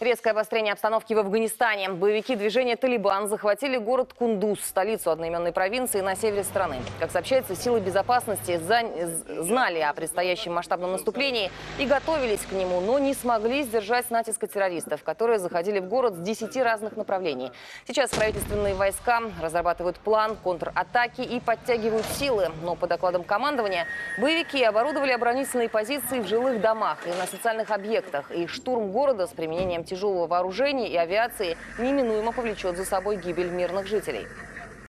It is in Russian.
Резкое обострение обстановки в Афганистане. Боевики движения «Талибан» захватили город Кундуз, столицу одноименной провинции на севере страны. Как сообщается, силы безопасности знали о предстоящем масштабном наступлении и готовились к нему, но не смогли сдержать натиска террористов, которые заходили в город с 10 разных направлений. Сейчас правительственные войска разрабатывают план контратаки и подтягивают силы. Но по докладам командования, боевики оборудовали оборонительные позиции в жилых домах и на социальных объектах. И штурм города с применением тяжелого вооружения и авиации неминуемо повлечет за собой гибель мирных жителей.